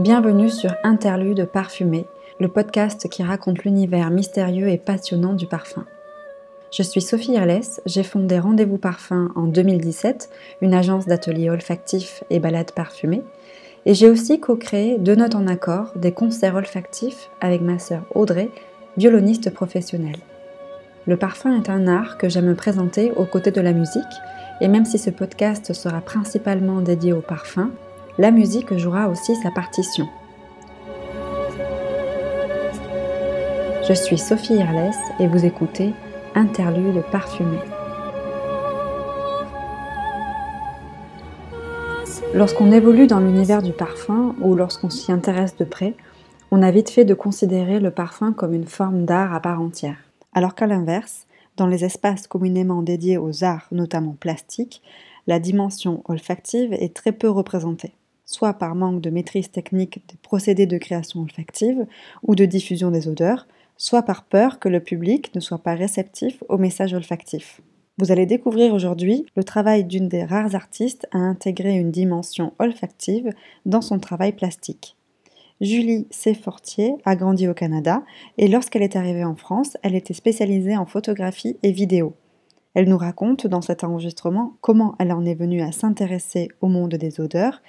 Bienvenue sur Interlude Parfumé, le podcast qui raconte l'univers mystérieux et passionnant du parfum. Je suis Sophie Irles, j'ai fondé Rendez-vous Parfum en 2017, une agence d'ateliers olfactifs et balades parfumées, et j'ai aussi co-créé Deux notes en accord, des concerts olfactifs avec ma sœur Audrey, violoniste professionnelle. Le parfum est un art que j'aime présenter aux côtés de la musique, et même si ce podcast sera principalement dédié au parfum, la musique jouera aussi sa partition. Je suis Sophie Irles et vous écoutez Interlude parfumé. Lorsqu'on évolue dans l'univers du parfum ou lorsqu'on s'y intéresse de près, on a vite fait de considérer le parfum comme une forme d'art à part entière. Alors qu'à l'inverse, dans les espaces communément dédiés aux arts, notamment plastiques, la dimension olfactive est très peu représentée soit par manque de maîtrise technique des procédés de création olfactive ou de diffusion des odeurs, soit par peur que le public ne soit pas réceptif aux messages olfactifs. Vous allez découvrir aujourd'hui le travail d'une des rares artistes à intégrer une dimension olfactive dans son travail plastique. Julie Fortier a grandi au Canada et lorsqu'elle est arrivée en France, elle était spécialisée en photographie et vidéo. Elle nous raconte dans cet enregistrement comment elle en est venue à s'intéresser au monde des odeurs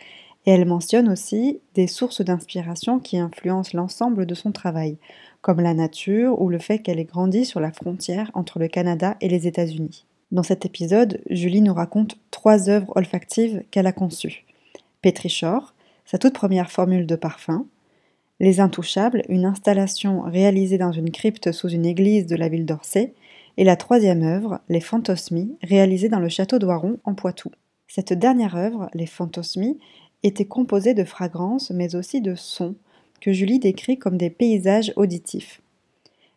et elle mentionne aussi des sources d'inspiration qui influencent l'ensemble de son travail, comme la nature ou le fait qu'elle ait grandi sur la frontière entre le Canada et les États-Unis. Dans cet épisode, Julie nous raconte trois œuvres olfactives qu'elle a conçues. Petrichor, sa toute première formule de parfum, Les Intouchables, une installation réalisée dans une crypte sous une église de la ville d'Orsay, et la troisième œuvre, Les Fantosmies, réalisée dans le château d'Oiron en Poitou. Cette dernière œuvre, Les Fantosmies, était composé de fragrances mais aussi de sons que Julie décrit comme des paysages auditifs.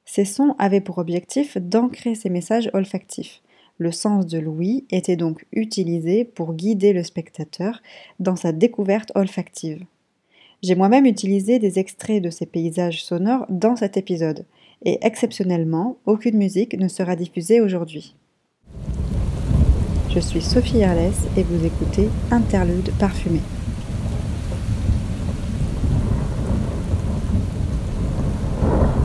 Ces sons avaient pour objectif d'ancrer ces messages olfactifs. Le sens de l'ouïe était donc utilisé pour guider le spectateur dans sa découverte olfactive. J'ai moi-même utilisé des extraits de ces paysages sonores dans cet épisode, et exceptionnellement, aucune musique ne sera diffusée aujourd'hui. Je suis Sophie Herles et vous écoutez Interlude parfumé.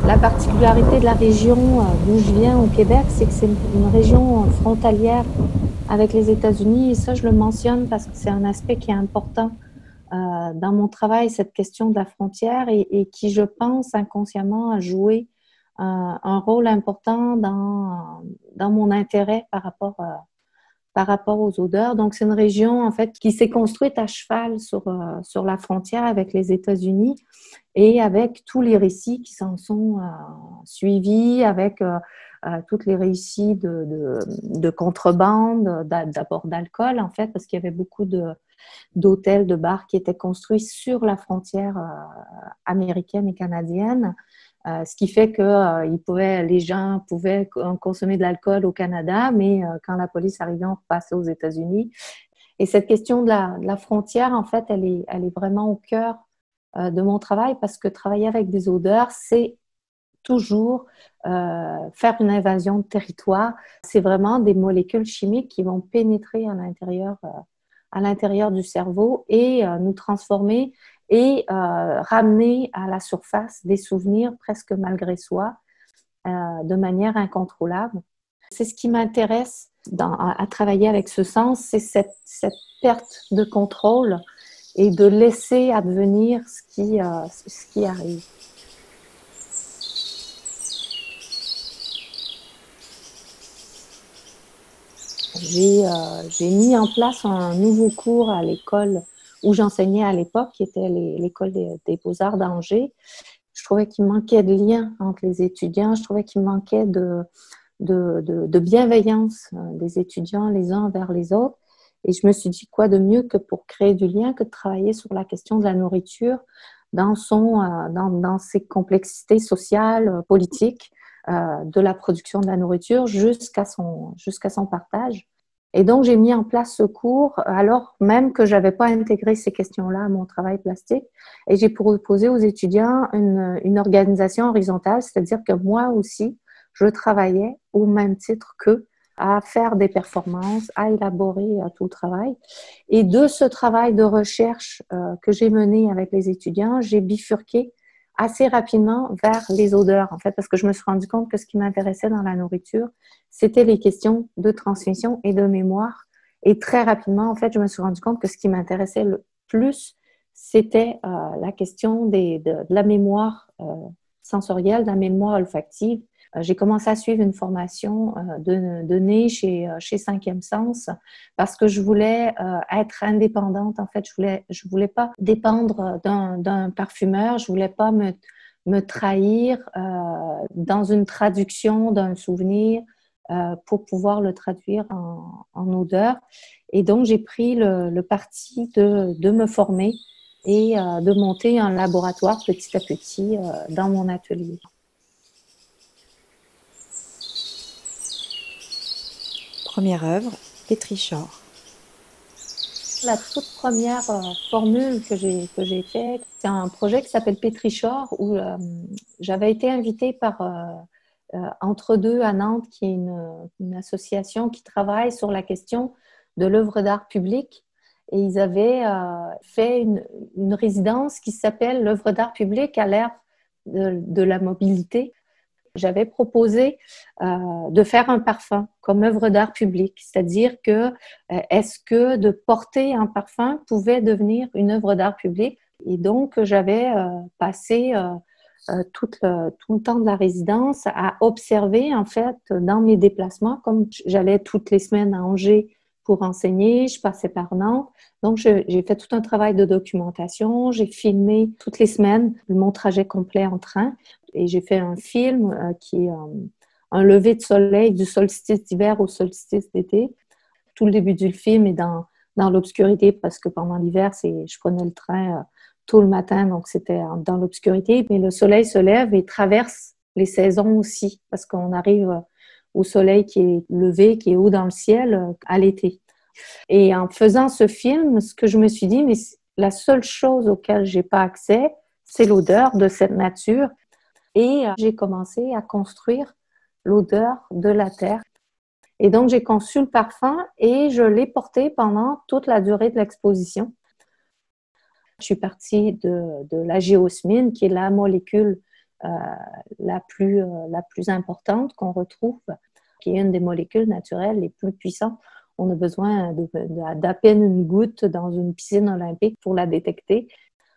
La particularité de la région euh, d'où je viens au Québec, c'est que c'est une région frontalière avec les États-Unis. Et ça, je le mentionne parce que c'est un aspect qui est important euh, dans mon travail, cette question de la frontière et, qui, je pense, inconsciemment a joué euh, un rôle important dans, mon intérêt par rapport par rapport aux odeurs. Donc, c'est une région, en fait, qui s'est construite à cheval sur, euh, sur la frontière avec les États-Unis et avec tous les récits qui s'en sont euh, suivis, avec euh, toutes les récits de contrebande, d'abord d'alcool, en fait, parce qu'il y avait beaucoup de d'hôtels, de bars qui étaient construits sur la frontière américaine et canadienne. Euh, ce qui fait que euh, les gens pouvaient consommer de l'alcool au Canada, mais euh, quand la police arrivait, on repassait aux États-Unis. Et cette question de la, frontière, en fait, elle est, elle est vraiment au cœur de mon travail parce que travailler avec des odeurs, c'est toujours faire une invasion de territoire. C'est vraiment des molécules chimiques qui vont pénétrer à l'intérieur, à l'intérieur du cerveau et nous transformer et euh, ramener à la surface des souvenirs presque malgré soi, euh, de manière incontrôlable. C'est ce qui m'intéresse à, travailler avec ce sens, c'est cette, perte de contrôle et de laisser advenir ce qui, euh, ce qui arrive. J'ai mis en place un nouveau cours à l'école où j'enseignais à l'époque, qui était l'école des, beaux-arts d'Angers. Je trouvais qu'il manquait de lien entre les étudiants, je trouvais qu'il manquait de, bienveillance euh, des étudiants les uns vers les autres. Et je me suis dit, quoi de mieux que pour créer du lien que de travailler sur la question de la nourriture dans, son, euh, dans, ses complexités sociales, politiques, euh, de la production de la nourriture jusqu'à son, son partage. Et donc, j'ai mis en place ce cours alors même que je n'avais pas intégré ces questions-là à mon travail plastique. Et j'ai proposé aux étudiants une, une organisation horizontale, c'est-à-dire que moi aussi, je travaillais au même titre qu'eux à faire des performances, à élaborer tout le travail. Et de ce travail de recherche que j'ai mené avec les étudiants, j'ai bifurqué assez rapidement vers les odeurs, en fait, parce que je me suis rendu compte que ce qui m'intéressait dans la nourriture, c'était les questions de transmission et de mémoire. Et très rapidement, en fait, je me suis rendu compte que ce qui m'intéressait le plus, c'était euh, la question de, la mémoire euh, sensorielle, de la mémoire olfactive j'ai commencé à suivre une formation euh, nez chez, euh, chez Cinquième Sens parce que je voulais être indépendante. En fait, je voulais, je voulais pas dépendre d'un parfumeur. Je voulais pas me, me trahir dans une traduction d'un souvenir pour pouvoir le traduire en, en odeur. Et donc, j'ai pris le, le parti de, de, me former et de monter un laboratoire petit à petit dans mon atelier. Première œuvre, Petrichor. La toute première euh, formule que j'ai que j'ai faite, c'est un projet qui s'appelle Petrichor où euh, j'avais été invitée par euh, Entre deux à Nantes, qui est une, association qui travaille sur la question de l'œuvre d'art public. Et ils avaient fait une, résidence qui s'appelle l'œuvre d'art public à l'ère de, de, la mobilité j'avais proposé euh, de faire un parfum comme œuvre d'art public, c'est-à-dire que euh, est-ce que de porter un parfum pouvait devenir une œuvre d'art public? Et donc j'avais euh, passé tout le, tout, le, temps de la résidence à observer en fait dans mes déplacements, comme j'allais toutes les semaines à Angers pour enseigner, je passais par Nantes. Donc, j'ai fait tout un travail de documentation. J'ai filmé toutes les semaines mon trajet complet en train. Et j'ai fait un film euh, qui est euh, un lever de soleil du solstice d'hiver au solstice d'été. Tout le début du film est dans, dans l'obscurité parce que pendant l'hiver, je prenais le train euh, tout le matin, donc c'était dans l'obscurité. Mais le soleil se lève et traverse les saisons aussi parce qu'on arrive au soleil qui est levé, qui est haut dans le ciel à l'été. Et en faisant ce film, ce que je me suis dit, mais la seule chose auquel j'ai pas accès, c'est l'odeur de cette nature. Et euh, j'ai commencé à construire l'odeur de la terre. Et donc, j'ai conçu le parfum et je l'ai porté pendant toute la durée de l'exposition. Je suis partie de, la géosmine, qui est la molécule euh, la, plus, euh, la plus importante qu'on retrouve, qui est une des molécules naturelles les plus puissantes. On a besoin d'à peine une goutte dans une piscine olympique pour la détecter.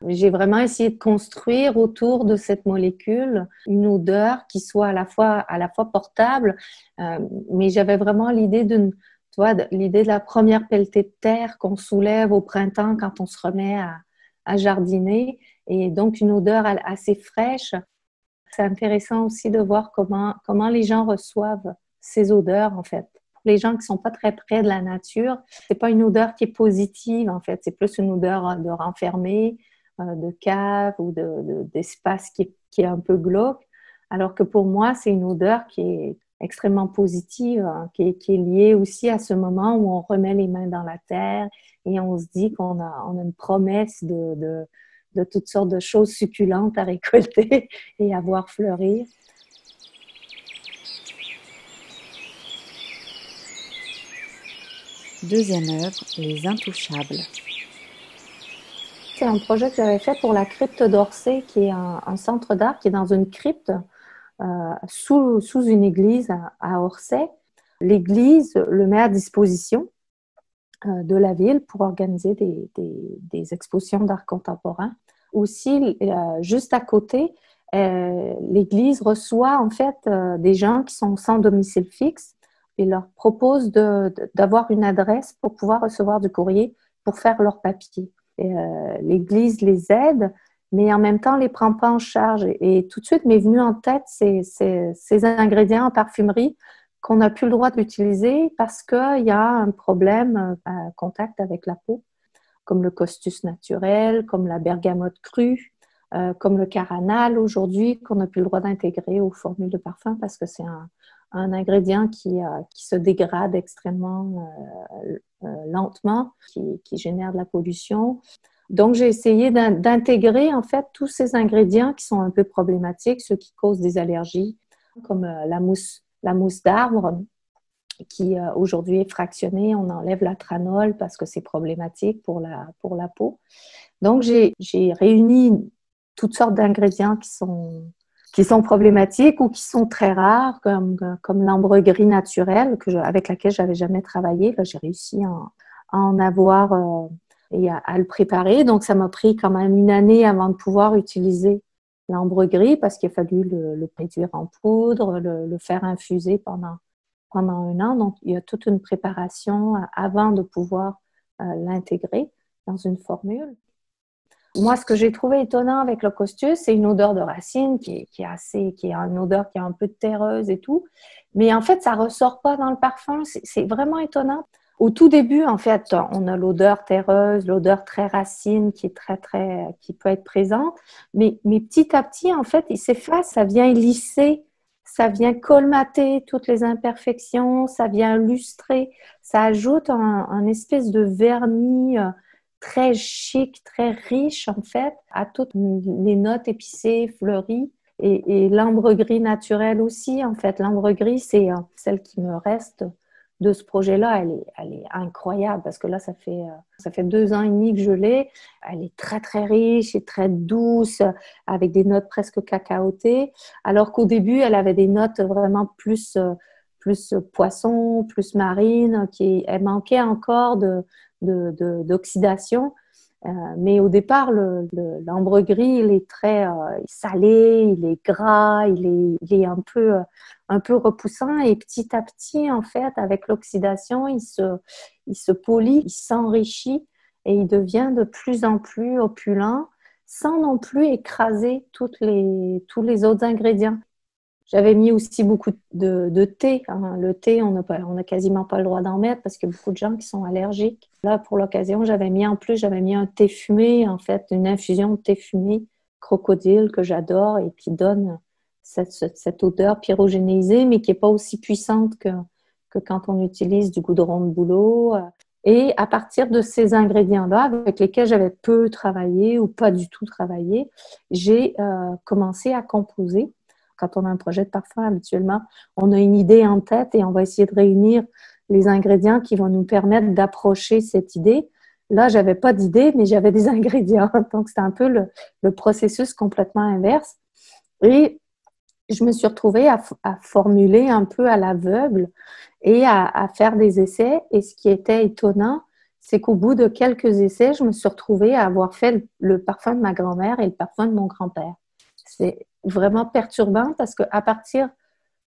J'ai vraiment essayé de construire autour de cette molécule une odeur qui soit à la fois, à la fois portable, euh, mais j'avais vraiment l'idée d'une, l'idée de la première pelletée de terre qu'on soulève au printemps quand on se remet à, à jardiner, et donc une odeur assez fraîche c'est intéressant aussi de voir comment, comment les gens reçoivent ces odeurs, en fait. Les gens qui sont pas très près de la nature, c'est pas une odeur qui est positive, en fait. C'est plus une odeur de renfermé, de cave ou d'espace de, qui, qui, est un peu glauque. Alors que pour moi, c'est une odeur qui est extrêmement positive, hein, qui, est, liée aussi à ce moment où on remet les mains dans la terre et on se dit qu'on a, on a une promesse de de toutes sortes de choses succulentes à récolter et à voir fleurir. Deuxième œuvre, Les Intouchables. C'est un projet que j'avais fait pour la crypte d'Orsay, qui est un, centre d'art qui est dans une crypte euh, sous, une église à, Orsay. L'église le met à disposition euh, de la ville pour organiser des, expositions d'art contemporain aussi, euh, juste à côté, l'Église reçoit en fait des gens qui sont sans domicile fixe et leur propose d'avoir une adresse pour pouvoir recevoir du courrier pour faire leur papier. L'Église les aide, mais en même temps les prend pas en charge. Et, tout de suite m'est venu en tête ces, ingrédients en parfumerie qu'on n'a plus le droit d'utiliser parce qu'il y a un problème à contact avec la peau comme le costus naturel, comme la bergamote crue, euh, comme le caranal aujourd'hui, qu'on n'a plus le droit d'intégrer aux formules de parfum parce que c'est un, ingrédient qui, euh, qui, se dégrade extrêmement euh, lentement, qui, génère de la pollution. Donc, j'ai essayé d'intégrer en fait tous ces ingrédients qui sont un peu problématiques, ceux qui causent des allergies, comme la mousse, la mousse d'arbre, qui euh, aujourd'hui est fractionné. On enlève la tranol parce que c'est problématique pour la, pour la peau. Donc, j'ai réuni toutes sortes d'ingrédients qui sont, qui sont problématiques ou qui sont très rares, comme, comme l'ambre gris naturel que avec laquelle j'avais jamais travaillé. J'ai réussi à, en avoir euh, et à, le préparer. Donc, ça m'a pris quand même une année avant de pouvoir utiliser l'ambre gris parce qu'il a fallu le, le, réduire en poudre, le, le faire infuser pendant pendant un an. Donc, il y a toute une préparation euh, avant de pouvoir euh, l'intégrer dans une formule. Moi, ce que j'ai trouvé étonnant avec le costus, c'est une odeur de racine qui est, qui assez, qui est une odeur qui est un peu terreuse et tout. Mais en fait, ça ressort pas dans le parfum. C'est vraiment étonnant. Au tout début, en fait, on a l'odeur terreuse, l'odeur très racine qui est très, très, qui peut être présente. Mais, mais petit à petit, en fait, il s'efface, ça vient lisser ça vient colmater toutes les imperfections, ça vient lustrer, ça ajoute un, espèce de vernis euh, très chic, très riche en fait, à toutes les notes épicées, fleuries. Et, l'ambre gris naturel aussi, en fait. L'ambre gris, c'est euh, celle qui me reste de ce projet-là, elle est, elle est incroyable parce que là, ça fait, euh, ça fait deux ans et demi que je l'ai. Elle est très, très riche et très douce, avec des notes presque cacaotées, alors qu'au début, elle avait des notes vraiment plus, euh, plus poisson, plus marine, qui, manquait encore d'oxydation. Euh, mais au départ, l'ambre gris, il est très euh, salé, il est gras, il est, est un, peu, repoussant. Et petit à petit, en fait, avec l'oxydation, il se, il se polit, il s'enrichit et il devient de plus en plus opulent sans non plus écraser tous les autres ingrédients. J'avais mis aussi beaucoup de, thé. Hein. Le thé, on n'a quasiment pas le droit d'en mettre parce qu'il y a beaucoup de gens qui sont allergiques. Là, pour l'occasion, j'avais mis en plus, j'avais mis un thé fumé, en fait, une infusion de thé fumé crocodile que j'adore et qui donne cette, odeur pyrogénisée, mais qui n'est pas aussi puissante que, quand on utilise du goudron de bouleau. Et à partir de ces ingrédients-là, avec lesquels j'avais peu travaillé ou pas du tout travaillé, j'ai euh, commencé à composer quand on a un projet de parfum, habituellement, on a une idée en tête et on va essayer de réunir les ingrédients qui vont nous permettre d'approcher cette idée. Là, j'avais pas d'idée, mais j'avais des ingrédients. Donc, c'était un peu le, processus complètement inverse. Et je me suis retrouvée à, formuler un peu à l'aveugle et à, faire des essais. Et ce qui était étonnant, c'est qu'au bout de quelques essais, je me suis retrouvée à avoir fait le parfum de ma grand-mère et le parfum de mon grand-père. C'est vraiment perturbant parce qu'à partir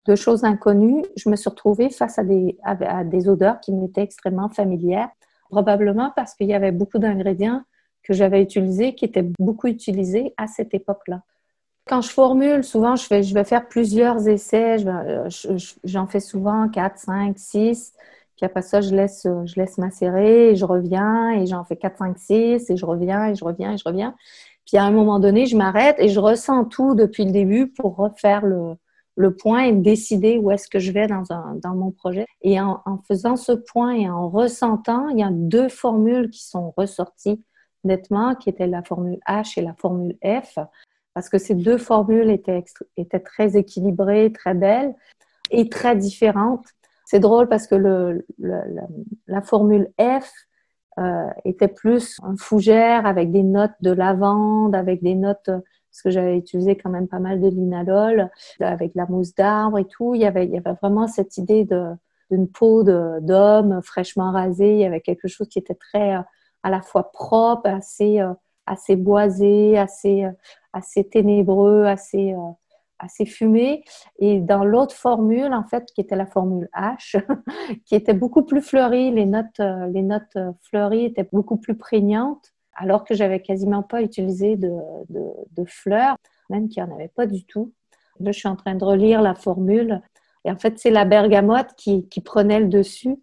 de choses inconnues, je me suis retrouvée face à des, à, des odeurs qui m'étaient extrêmement familières, probablement parce qu'il y avait beaucoup d'ingrédients que j'avais utilisés, qui étaient beaucoup utilisés à cette époque-là. Quand je formule, souvent, je vais, je vais faire plusieurs essais. J'en fais souvent 4, 5, 6. Puis après ça, je laisse, je laisse macérer et je reviens et j'en fais 4, 5, 6 et je reviens et je reviens et je reviens. Puis à un moment donné, je m'arrête et je ressens tout depuis le début pour refaire le, le point et décider où est-ce que je vais dans, un, dans mon projet. Et en, faisant ce point et en ressentant, il y a deux formules qui sont ressorties nettement, qui étaient la formule H et la formule F, parce que ces deux formules étaient, étaient très équilibrées, très belles et très différentes. C'est drôle parce que le, la formule F euh, était plus un fougère avec des notes de lavande, avec des notes, parce que j'avais utilisé quand même pas mal de linalol, avec la mousse d'arbre et tout. Il y avait, il y avait vraiment cette idée d'une peau d'homme fraîchement rasée. Il y avait quelque chose qui était très euh, à la fois propre, assez, euh, assez boisé, assez, assez ténébreux, assez assez fumé. Et dans l'autre formule, en fait, qui était la formule H, qui était beaucoup plus fleurie, les notes, euh, les notes euh, fleuries étaient beaucoup plus prégnantes, alors que j'avais quasiment pas utilisé de, de, fleurs, même qu'il n'y en avait pas du tout. Là, je suis en train de relire la formule. Et en fait, c'est la bergamote qui, qui, prenait le dessus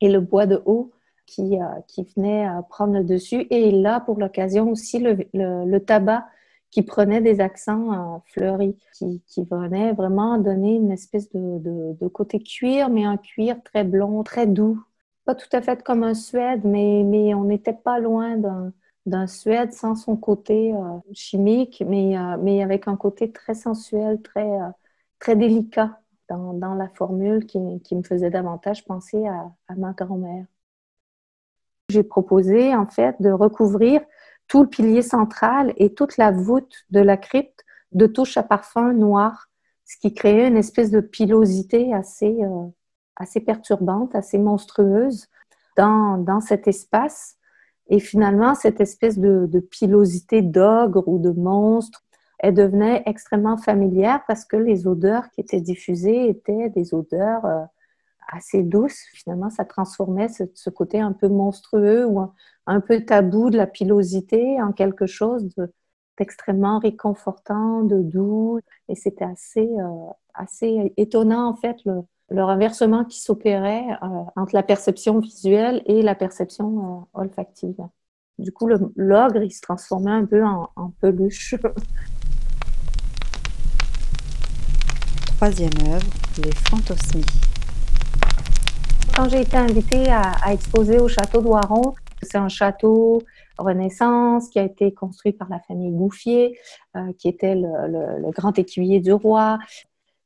et le bois de haut qui, euh, qui venait prendre le dessus. Et là, pour l'occasion aussi, le, le tabac qui prenait des accents fleuris, qui, qui venait vraiment donner une espèce de, de, côté cuir, mais un cuir très blond, très doux. Pas tout à fait comme un suède, mais, mais on n'était pas loin d'un, d'un suède sans son côté euh, chimique, mais, euh, mais avec un côté très sensuel, très, euh, très délicat. dans, la formule qui, me faisait davantage penser à, ma grand-mère. J'ai proposé en fait de recouvrir tout le pilier central et toute la voûte de la crypte de touches à parfum noir, ce qui créait une espèce de pilosité assez, euh, assez perturbante, assez monstrueuse dans, dans cet espace. Et finalement, cette espèce de, de pilosité d'ogre ou de monstre, elle devenait extrêmement familière parce que les odeurs qui étaient diffusées étaient des odeurs euh, assez douces. Finalement, ça transformait ce, côté un peu monstrueux ou un, peu tabou de la pilosité en quelque chose d'extrêmement réconfortant, de doux. Et c'était assez, euh, assez étonnant, en fait, le, le renversement qui s'opérait euh, entre la perception visuelle et la perception euh, olfactive. Du coup, l'ogre, il se transformait un peu en, peluche. Troisième œuvre, les fantosmies. Quand j'ai été invitée à, exposer au château de Waron, c'est un château Renaissance qui a été construit par la famille Bouffier, euh, qui était le, grand écuyer du roi.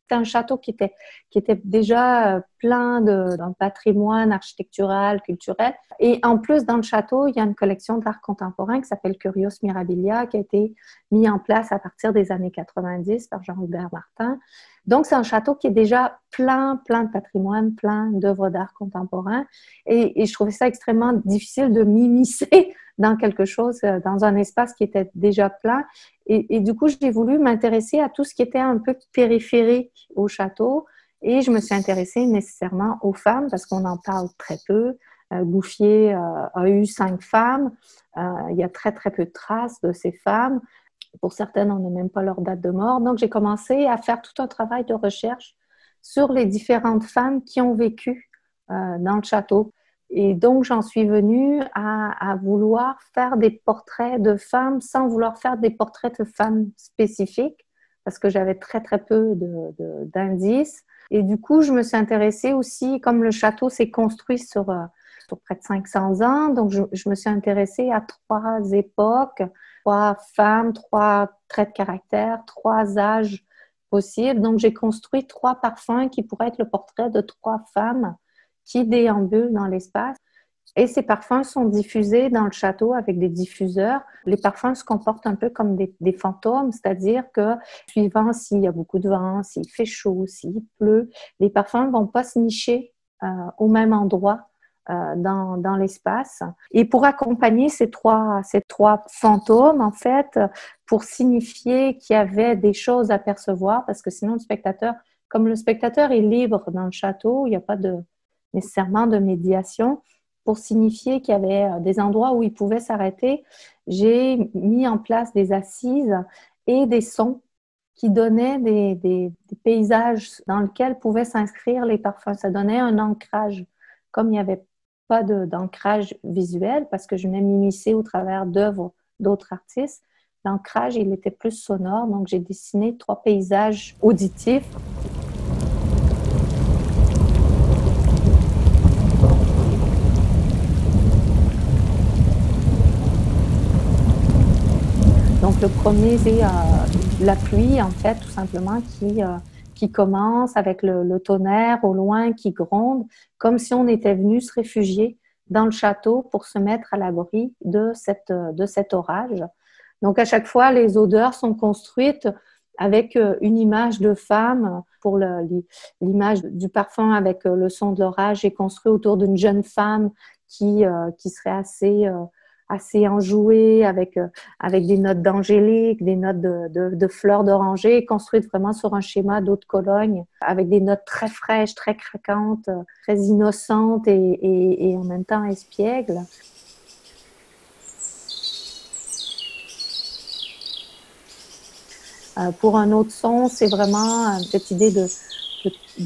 C'était un château qui était, qui était déjà euh, plein d'un patrimoine architectural, culturel. Et en plus, dans le château, il y a une collection d'art contemporain qui s'appelle Curios Mirabilia, qui a été mis en place à partir des années 90 par Jean-Hubert Martin. Donc, c'est un château qui est déjà plein, plein de patrimoine, plein d'œuvres d'art contemporain. Et, et, je trouvais ça extrêmement difficile de m'immiscer dans quelque chose, euh, dans un espace qui était déjà plein. Et, du coup, j'ai voulu m'intéresser à tout ce qui était un peu périphérique au château. Et je me suis intéressée nécessairement aux femmes parce qu'on en parle très peu. Euh, Bouffier euh, a eu cinq femmes. il y a très, très peu de traces de ces femmes. Pour certaines, on n'a même pas leur date de mort. Donc, j'ai commencé à faire tout un travail de recherche sur les différentes femmes qui ont vécu dans le château. Et donc, j'en suis venue à, vouloir faire des portraits de femmes sans vouloir faire des portraits de femmes spécifiques, parce que j'avais très, très peu d'indices. Et du coup, je me suis intéressée aussi, comme le château s'est construit sur, euh, sur, près de 500 ans, donc je, je, me suis intéressée à trois époques, trois femmes, trois traits de caractère, trois âges possibles. Donc, j'ai construit trois parfums qui pourraient être le portrait de trois femmes qui déambulent dans l'espace. Et ces parfums sont diffusés dans le château avec des diffuseurs. Les parfums se comportent un peu comme des, fantômes, c'est-à-dire que suivant s'il y a beaucoup de vent, s'il fait chaud, s'il pleut, les parfums ne vont pas se nicher euh, au même endroit euh, dans, dans l'espace. Et pour accompagner ces trois, ces trois fantômes, en fait, pour signifier qu'il y avait des choses à percevoir, parce que sinon le spectateur, comme le spectateur est libre dans le château, il n'y a pas de nécessairement de médiation pour signifier qu'il y avait euh, des endroits où ils pouvaient s'arrêter. J'ai mis en place des assises et des sons qui donnaient des, paysages dans lesquels pouvaient s'inscrire les parfums. Ça donnait un ancrage. Comme il n'y avait pas d'ancrage visuel, parce que je venais m'immiscer au travers d'œuvres d'autres artistes, l'ancrage, il était plus sonore. Donc, j'ai dessiné trois paysages auditifs le premier, c'est euh, la pluie, en fait, tout simplement, qui, euh, qui commence avec le, tonnerre au loin qui gronde, comme si on était venu se réfugier dans le château pour se mettre à l'abri de, cette, de cet orage. Donc, à chaque fois, les odeurs sont construites avec euh, une image de femme. Pour l'image du parfum avec le son de l'orage est construit autour d'une jeune femme qui, qui serait assez assez enjoué, avec, euh, avec des notes d'angélique, des notes de, fleurs d'oranger, construites vraiment sur un schéma d'eau de Cologne, avec des notes très fraîches, très craquantes, très innocentes et, en même temps espiègles. Euh, pour un autre son, c'est vraiment cette idée de,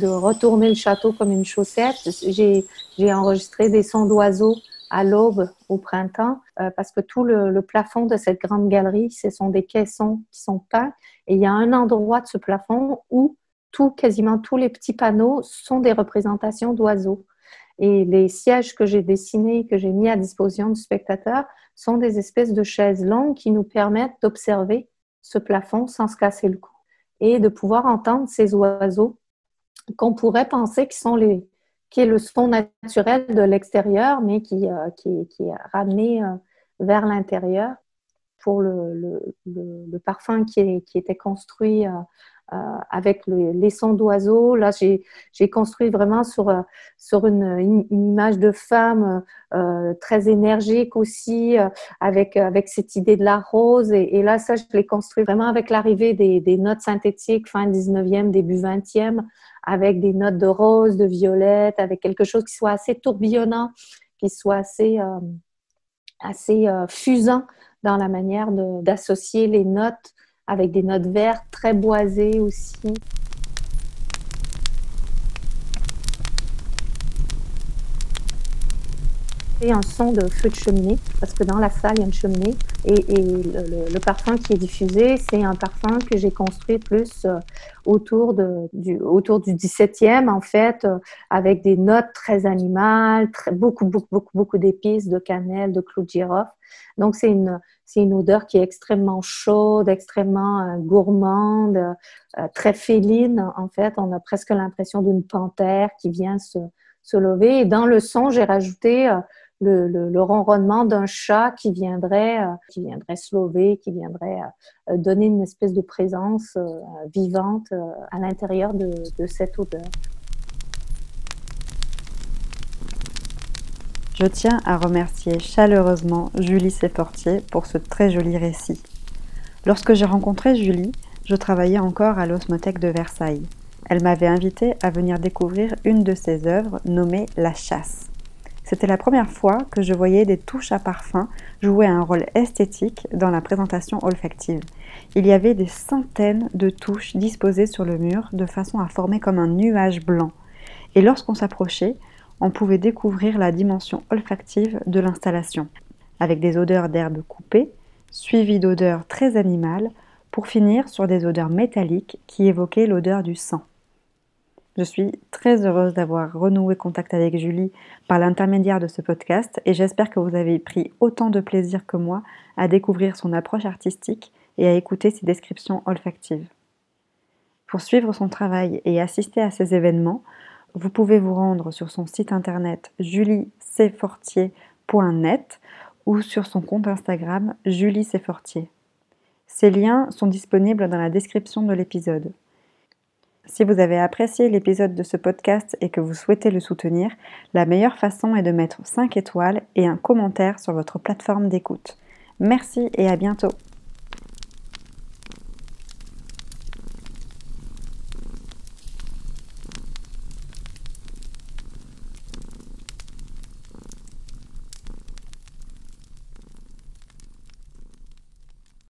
retourner le château comme une chaussette. J'ai enregistré des sons d'oiseaux à l'aube au printemps, euh, parce que tout le, plafond de cette grande galerie, ce sont des caissons qui sont peints, et il y a un endroit de ce plafond où tout, quasiment tous les petits panneaux sont des représentations d'oiseaux. Et les sièges que j'ai dessinés, que j'ai mis à disposition du spectateur, sont des espèces de chaises longues qui nous permettent d'observer ce plafond sans se casser le cou et de pouvoir entendre ces oiseaux qu'on pourrait penser qui sont les qui est le son naturel de l'extérieur, mais qui, euh, est ramené euh, vers l'intérieur pour le, parfum qui, était construit euh, avec les sons d'oiseaux. Là, j'ai construit vraiment sur, euh, une, image de femme euh, très énergique aussi, avec, cette idée de la rose. Et, là, ça, je l'ai construit vraiment avec l'arrivée des, des, notes synthétiques fin 19e, début 20e, avec des notes de rose, de violette, avec quelque chose qui soit assez tourbillonnant, qui soit assez, assez fusant dans la manière d'associer les notes avec des notes vertes, très boisées aussi. Un son de feu de cheminée, parce que dans la salle, il y a une cheminée. Et, le, parfum qui est diffusé, c'est un parfum que j'ai construit plus euh, autour, de, du, autour du 17e, en fait, euh, avec des notes très animales, beaucoup, beaucoup, beaucoup, beaucoup d'épices, de cannelle, de clou de girofle. Donc, c'est une, c'est une odeur qui est extrêmement chaude, extrêmement euh, gourmande, très féline. En fait, on a presque l'impression d'une panthère qui vient se, se, lever. Et dans le son, j'ai rajouté le, le, ronronnement d'un chat qui viendrait, qui viendrait se lever, qui viendrait donner une espèce de présence vivante à l'intérieur de, cette odeur. Je tiens à remercier chaleureusement Julie Sefortier pour ce très joli récit. Lorsque j'ai rencontré Julie, je travaillais encore à l'Osmothèque de Versailles. Elle m'avait invité à venir découvrir une de ses œuvres nommée La chasse. C'était la première fois que je voyais des touches à parfum jouer un rôle esthétique dans la présentation olfactive. Il y avait des centaines de touches disposées sur le mur de façon à former comme un nuage blanc. Et lorsqu'on s'approchait, on pouvait découvrir la dimension olfactive de l'installation, avec des odeurs d'herbes coupées, suivies d'odeurs très animales, pour finir sur des odeurs métalliques qui évoquaient l'odeur du sang. Je suis très heureuse d'avoir renoué contact avec Julie par l'intermédiaire de ce podcast et j'espère que vous avez pris autant de plaisir que moi à découvrir son approche artistique et à écouter ses descriptions olfactives. Pour suivre son travail et assister à ces événements, vous pouvez vous rendre sur son site internet juliecfortier.net ou sur son compte Instagram Julie Ces liens sont disponibles dans la description de l'épisode. Si vous avez apprécié l'épisode de ce podcast et que vous souhaitez le soutenir, la meilleure façon est de mettre 5 étoiles et un commentaire sur votre plateforme d'écoute. Merci et à bientôt.